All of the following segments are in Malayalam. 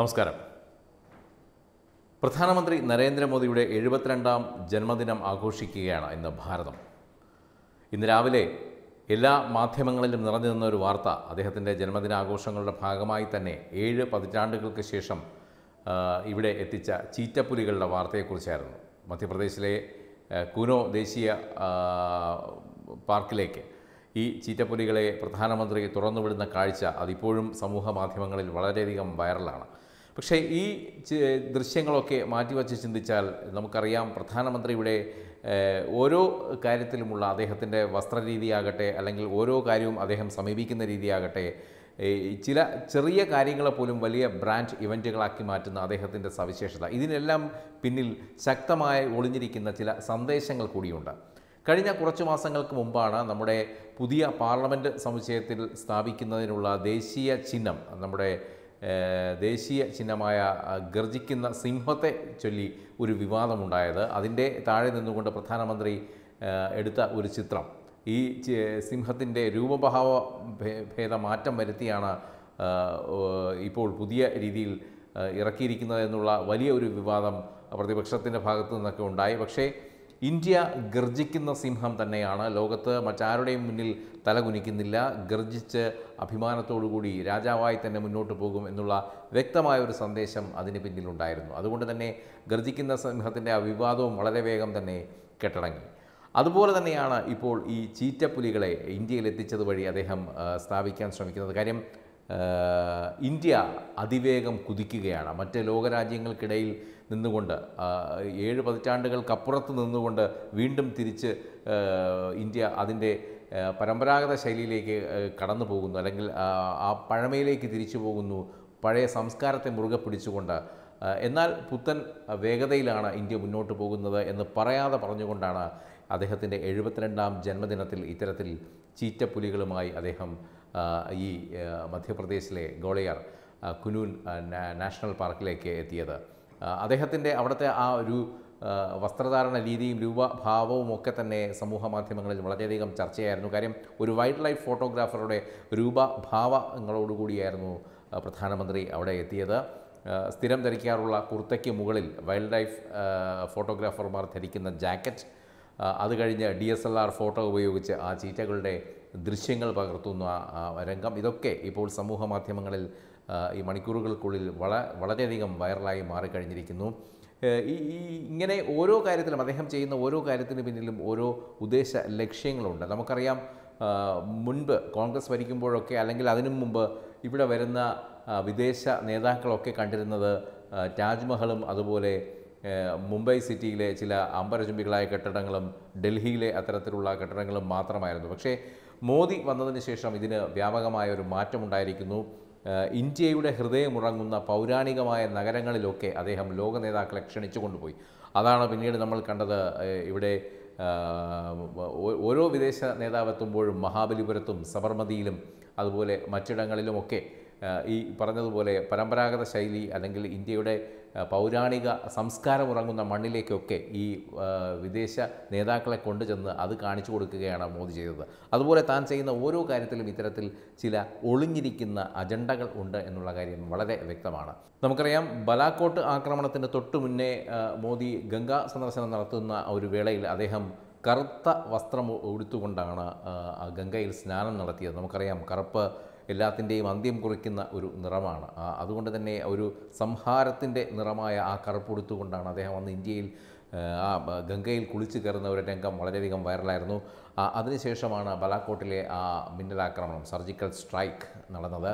നമസ്കാരം. പ്രധാനമന്ത്രി നരേന്ദ്രമോദിയുടെ എഴുപത്തിരണ്ടാം ജന്മദിനം ആഘോഷിക്കുകയാണ് ഇന്ന് ഭാരതം. ഇന്ന് രാവിലെ എല്ലാ മാധ്യമങ്ങളിലും നിറഞ്ഞു നിന്ന ഒരു വാർത്ത അദ്ദേഹത്തിന്റെ ജന്മദിനാഘോഷങ്ങളുടെ ഭാഗമായി തന്നെ ഏഴ് പതിറ്റാണ്ടുകൾക്ക് ശേഷം ഇവിടെ എത്തിച്ച ചീറ്റപ്പുലികളുടെ വാർത്തയെക്കുറിച്ചായിരുന്നു. മധ്യപ്രദേശിലെ കുനോ ദേശീയ പാർക്കിലേക്ക് ഈ ചീറ്റപ്പുലികളെ പ്രധാനമന്ത്രി തുറന്നുവിടുന്ന കാഴ്ച അതിപ്പോഴും സമൂഹ മാധ്യമങ്ങളിൽ വളരെയധികം വൈറലാണ്. പക്ഷേ ഈ ദൃശ്യങ്ങളൊക്കെ മാറ്റിവച്ച് ചിന്തിച്ചാൽ നമുക്കറിയാം പ്രധാനമന്ത്രിയുടെ ഓരോ കാര്യത്തിലുമുള്ള അദ്ദേഹത്തിന്റെ വസ്ത്രരീതിയാകട്ടെ അല്ലെങ്കിൽ ഓരോ കാര്യവും അദ്ദേഹം സമീപിക്കുന്ന രീതിയാകട്ടെ ചില ചെറിയ കാര്യങ്ങളെ പോലും വലിയ ബ്രാൻഡ് ഇവന്റുകളാക്കി മാറ്റുന്ന അദ്ദേഹത്തിന്റെ സവിശേഷത. ഇതിനെല്ലാം പിന്നിൽ ശക്തമായി ഒളിഞ്ഞിരിക്കുന്ന ചില സന്ദേശങ്ങൾ കൂടിയുണ്ട്. കഴിഞ്ഞ കുറച്ച് മാസങ്ങൾക്ക് മുമ്പാണ് നമ്മുടെ പുതിയ പാർലമെന്റ് സമുച്ചയത്തിൽ സ്ഥാപിക്കുന്നതിനുള്ള ദേശീയ ചിഹ്നം നമ്മുടെ ദേശീയ ചിഹ്നമായ ഗർജിക്കുന്ന സിംഹത്തെ ചൊല്ലി ഒരു വിവാദമുണ്ടായത്. അതിന്റെ താഴെ നിന്നുകൊണ്ട് പ്രധാനമന്ത്രി എടുത്ത ഒരു ചിത്രം. ഈ സിംഹത്തിന്റെ രൂപഭാവ ഭേദ മാറ്റം വരുത്തിയാണ് ഇപ്പോൾ പുതിയ രീതിയിൽ ഇറക്കിയിരിക്കുന്നത് എന്നുള്ള വലിയ ഒരു വിവാദം പ്രതിപക്ഷത്തിന്റെ ഭാഗത്തു നിന്നൊക്കെ ഉണ്ടായി. പക്ഷേ ഇന്ത്യ ഗർജിക്കുന്ന സിംഹം തന്നെയാണ്. ലോകത്ത് മറ്റാരുടെയും മുന്നിൽ തലകുനിക്കുന്നില്ല. ഗർജിച്ച് അഭിമാനത്തോടുകൂടി രാജാവായി തന്നെ മുന്നോട്ട് പോകും എന്നുള്ള വ്യക്തമായ ഒരു സന്ദേശം അതിന് പിന്നിലുണ്ടായിരുന്നു. അതുകൊണ്ട് തന്നെ ഗർജിക്കുന്ന സിംഹത്തിന്റെ ആ വിവാദവും വളരെ വേഗം തന്നെ കെട്ടടങ്ങി. അതുപോലെ തന്നെയാണ് ഇപ്പോൾ ഈ ചീറ്റപ്പുലികളെ ഇന്ത്യയിൽ എത്തിച്ചത് വഴി അദ്ദേഹം സ്ഥാപിക്കാൻ ശ്രമിക്കുന്നത്. കാര്യം ഇന്ത്യ അതിവേഗം കുതിക്കുകയാണ്. മറ്റ് ലോകരാജ്യങ്ങൾക്കിടയിൽ നിന്നുകൊണ്ട് ഏഴ് പതിറ്റാണ്ടുകൾക്കപ്പുറത്ത് നിന്നുകൊണ്ട് വീണ്ടും തിരിച്ച് ഇന്ത്യ അതിന്റെ പരമ്പരാഗത ശൈലിയിലേക്ക് കടന്നു പോകുന്നു. അല്ലെങ്കിൽ ആ, പഴമയിലേക്ക് തിരിച്ചു പോകുന്നു. പഴയ സംസ്കാരത്തെ മുറുകെ പിടിച്ചുകൊണ്ട് എന്നാൽ പുത്തൻ വേഗതയിലാണ് ഇന്ത്യ മുന്നോട്ട് പോകുന്നത് എന്ന് പറയാതെ പറഞ്ഞുകൊണ്ടാണ് അദ്ദേഹത്തിന്റെ എഴുപത്തിരണ്ടാം ജന്മദിനത്തിൽ ഇത്തരത്തിൽ ചീറ്റപ്പുലികളുമായി അദ്ദേഹം ഈ മധ്യപ്രദേശിലെ ഗോളിയർ കുനൂൻ നാഷണൽ പാർക്കിലേക്ക് എത്തിയത്. അദ്ദേഹത്തിന്റെ അവിടുത്തെ ആ ഒരു വസ്ത്രധാരണ രീതിയും രൂപഭാവവും ഒക്കെ തന്നെ സമൂഹ മാധ്യമങ്ങളിൽ വളരെയധികം ചർച്ചയായിരുന്നു. കാര്യം ഒരു വൈൽഡ് ലൈഫ് ഫോട്ടോഗ്രാഫറുടെ രൂപഭാവങ്ങളോടുകൂടിയായിരുന്നു പ്രധാനമന്ത്രി അവിടെ എത്തിയത്. സ്ഥിരം ധരിക്കാറുള്ള കുർത്തയ്ക്ക് മുകളിൽ വൈൽഡ് ലൈഫ് ഫോട്ടോഗ്രാഫർമാർ ധരിക്കുന്ന ജാക്കറ്റ് അത് കഴിഞ്ഞ് D S L R photo ഉപയോഗിച്ച് ആ ചീറ്റകളുടെ ദൃശ്യങ്ങൾ പകർത്തുന്ന ആ രംഗം. ഇതൊക്കെ ഇപ്പോൾ സമൂഹ മാധ്യമങ്ങളിൽ ഈ മണിക്കൂറുകൾക്കുള്ളിൽ വള വളരെയധികം വൈറലായി മാറിക്കഴിഞ്ഞിരിക്കുന്നു. ഈ ഇങ്ങനെ ഓരോ കാര്യത്തിലും അദ്ദേഹം ചെയ്യുന്ന ഓരോ കാര്യത്തിന് പിന്നിലും ഓരോ ഉദ്ദേശ ലക്ഷ്യങ്ങളുണ്ട്. നമുക്കറിയാം മുൻപ് കോൺഗ്രസ് ഭരിക്കുമ്പോഴൊക്കെ അല്ലെങ്കിൽ അതിനു മുമ്പ് ഇവിടെ വരുന്ന വിദേശ നേതാക്കളൊക്കെ കണ്ടിരുന്നത് താജ്മഹലും അതുപോലെ മുംബൈ സിറ്റിയിലെ ചില അമ്പരചുംബികളായ കെട്ടിടങ്ങളും ഡൽഹിയിലെ അത്തരത്തിലുള്ള കെട്ടിടങ്ങളും മാത്രമായിരുന്നു. പക്ഷേ മോദി വന്നതിന് ശേഷം ഇതിന് വ്യാപകമായ ഒരു മാറ്റമുണ്ടായിരിക്കുന്നു. ഇന്ത്യയുടെ ഹൃദയമുറങ്ങുന്ന പൗരാണികമായ നഗരങ്ങളിലൊക്കെ അദ്ദേഹം ലോക നേതാക്കളെ ക്ഷണിച്ചു കൊണ്ടുപോയി. അതാണ് പിന്നീട് നമ്മൾ കണ്ടത് ഇവിടെ ഓരോ വിദേശ നേതാവെത്തുമ്പോഴും മഹാബലിപുരത്തും സബർമതിയിലും അതുപോലെ മറ്റിടങ്ങളിലുമൊക്കെ ഈ പറഞ്ഞതുപോലെ പരമ്പരാഗത ശൈലി അല്ലെങ്കിൽ ഇന്ത്യയുടെ പൗരാണിക സംസ്കാരം ഉറങ്ങുന്ന മണ്ണിലേക്കൊക്കെ ഈ വിദേശ നേതാക്കളെ കൊണ്ടുചെന്ന് അത് കാണിച്ചു കൊടുക്കുകയാണ് മോദി ചെയ്തത്. അതുപോലെ താൻ ചെയ്യുന്ന ഓരോ കാര്യത്തിലും ഇത്തരത്തിൽ ചില ഒളിഞ്ഞിരിക്കുന്ന അജണ്ടകൾ ഉണ്ട് എന്നുള്ള കാര്യം വളരെ വ്യക്തമാണ്. നമുക്കറിയാം ബലാക്കോട്ട് ആക്രമണത്തിന് തൊട്ടു മുന്നേ മോദി ഗംഗാ സന്ദർശനം നടത്തുന്ന ഒരു വേളയിൽ അദ്ദേഹം കറുത്ത വസ്ത്രം ഉടുത്തുകൊണ്ടാണ് ഗംഗയിൽ സ്നാനം നടത്തിയത്. നമുക്കറിയാം കറുപ്പ് എല്ലാത്തിന്റെയും അന്ത്യം കുറിക്കുന്ന ഒരു നിറമാണ്. അതുകൊണ്ട് തന്നെ ഒരു സംഹാരത്തിന്റെ നിറമായ ആ കറുപ്പുടുത്തുകൊണ്ടാണ് അദ്ദേഹം അന്ന് ഇന്ത്യയിൽ ആ, ഗംഗയിൽ കുളിച്ചു കയറുന്ന ഒരു രംഗം വളരെയധികം വൈറലായിരുന്നു. അതിനുശേഷമാണ് ബലാക്കോട്ടിലെ ആ മിന്നലാക്രമണം സർജിക്കൽ സ്ട്രൈക്ക് നടന്നത്.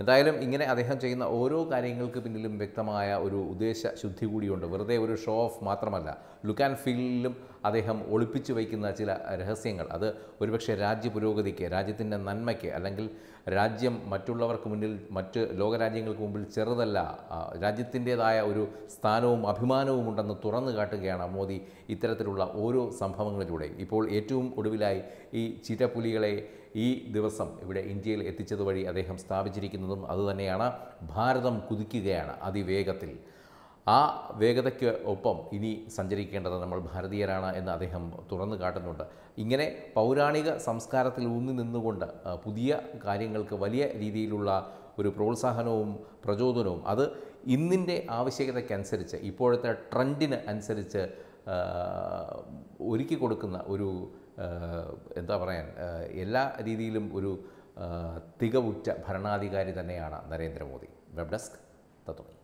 എന്തായാലും ഇങ്ങനെ അദ്ദേഹം ചെയ്യുന്ന ഓരോ കാര്യങ്ങൾക്ക് പിന്നിലും വ്യക്തമായ ഒരു ഉദ്ദേശ ശുദ്ധി കൂടിയുണ്ട്. വെറുതെ ഒരു ഷോ ഓഫ് മാത്രമല്ല ലുക്ക് ആൻഡ് ഫീലിലും അദ്ദേഹം ഒളിപ്പിച്ചു വയ്ക്കുന്ന ചില രഹസ്യങ്ങൾ. അത് ഒരുപക്ഷെ രാജ്യ പുരോഗതിക്ക് രാജ്യത്തിന്റെ നന്മയ്ക്ക് അല്ലെങ്കിൽ രാജ്യം മറ്റുള്ളവർക്ക് മുന്നിൽ മറ്റ് ലോകരാജ്യങ്ങൾക്ക് മുമ്പിൽ ചെറുതല്ല രാജ്യത്തിന്റേതായ ഒരു സ്ഥാനവും അഭിമാനവും ഉണ്ടെന്ന് തുറന്നു കാട്ടുകയാണ് മോദി ഇത്തരത്തിലുള്ള ഓരോ സംഭവങ്ങളിലൂടെ. ഇപ്പോൾ ഏറ്റവും ഒടുവിലായി ഈ ചീറ്റപ്പുലികളെ ഈ ദിവസം ഇവിടെ ഇന്ത്യയിൽ എത്തിച്ചത് വഴി അദ്ദേഹം സ്ഥാപിച്ചിരിക്കുന്നതും അതുതന്നെയാണ് ഭാരതം കുതിക്കുകയാണ് അതിവേഗത്തിൽ. ആ വേഗതയ്ക്ക് ഒപ്പം ഇനി സഞ്ചരിക്കേണ്ടത് നമ്മൾ ഭാരതീയരാണ് എന്ന് അദ്ദേഹം തുറന്നു കാട്ടുന്നുണ്ട്. ഇങ്ങനെ പൗരാണിക സംസ്കാരത്തിൽ ഊന്നി നിന്നുകൊണ്ട് പുതിയ കാര്യങ്ങൾക്ക് വലിയ രീതിയിലുള്ള ഒരു പ്രോത്സാഹനവും പ്രചോദനവും അത് ഇന്നിന്റെ ആവശ്യകതയ്ക്കനുസരിച്ച് ഇപ്പോഴത്തെ ട്രെൻഡിന് അനുസരിച്ച് ഒരുക്കി കൊടുക്കുന്ന ഒരു എന്താ പറയാൻ എല്ലാ രീതിയിലും ഒരു തികവുറ്റ ഭരണാധികാരി തന്നെയാണ് നരേന്ദ്രമോദി. Web desk തത്വമി.